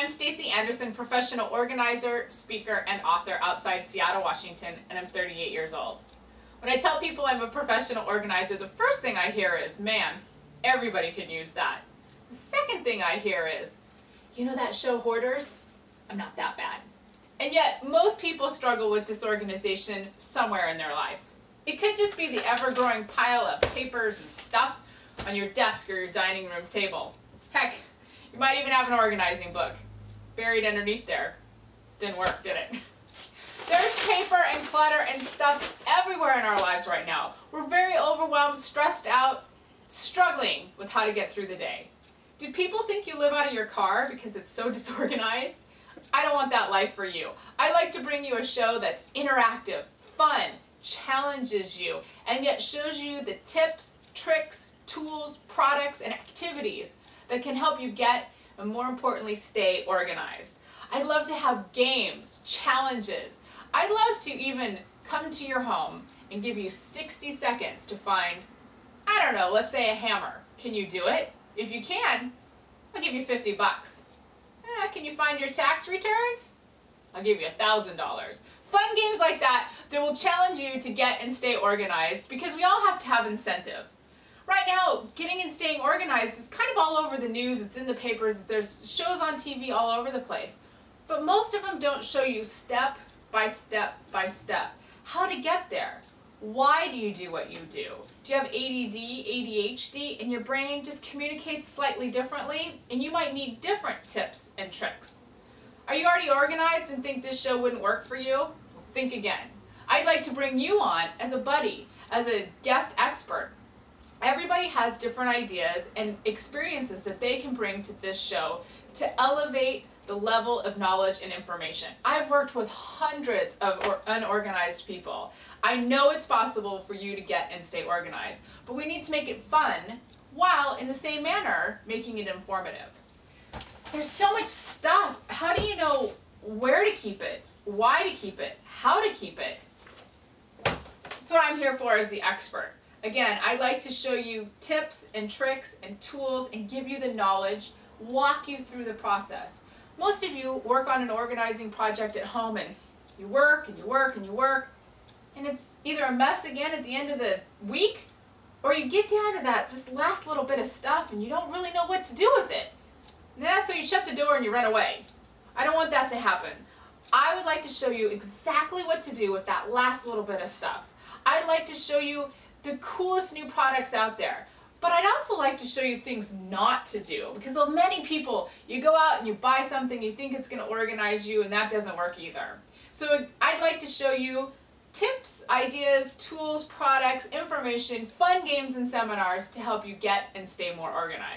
I'm Stacey Anderson, professional organizer, speaker, and author outside Seattle, Washington, and I'm 38 years old. When I tell people I'm a professional organizer, the first thing I hear is, man, everybody can use that. The second thing I hear is, you know that show Hoarders? I'm not that bad. And yet, most people struggle with disorganization somewhere in their life. It could just be the ever-growing pile of papers and stuff on your desk or your dining room table. Heck, you might even have an organizing book buried underneath there. Didn't work, did it? There's paper and clutter and stuff everywhere in our lives right now. We're very overwhelmed, stressed out, struggling with how to get through the day. Do people think you live out of your car because it's so disorganized? I don't want that life for you. I like to bring you a show that's interactive, fun, challenges you, and yet shows you the tips, tricks, tools, products, and activities that can help you get and more importantly stay organized. I'd love to have games, challenges. I'd love to even come to your home and give you 60 seconds to find, I don't know, let's say a hammer. Can you do it? If you can, I'll give you 50 bucks. Eh, can you find your tax returns? I'll give you $1,000. Fun games like that that will challenge you to get and stay organized because we all have to have incentive right now, getting and staying organized is kind of all over the news. It's in the papers. There's shows on TV all over the place. But most of them don't show you step by step by step how to get there. Why do you do what you do? Do you have ADD, ADHD, and your brain just communicates slightly differently? And you might need different tips and tricks. Are you already organized and think this show wouldn't work for you? Think again. I'd like to bring you on as a buddy, as a guest expert, has different ideas and experiences that they can bring to this show to elevate the level of knowledge and information. I've worked with hundreds of unorganized people. I know it's possible for you to get and stay organized, but we need to make it fun while in the same manner making it informative. There's so much stuff. How do you know where to keep it, why to keep it, how to keep it? That's what I'm here for as the expert. Again, I like to show you tips and tricks and tools and give you the knowledge, walk you through the process. Most of you work on an organizing project at home and you work and you work and you work and it's either a mess again at the end of the week or you get down to that just last little bit of stuff and you don't really know what to do with it. Yeah, so you shut the door and you run away. I don't want that to happen. I would like to show you exactly what to do with that last little bit of stuff. I'd like to show you the coolest new products out there. But I'd also like to show you things not to do because many people, you go out and you buy something, you think it's going to organize you, and that doesn't work either. So I'd like to show you tips, ideas, tools, products, information, fun games, and seminars to help you get and stay more organized.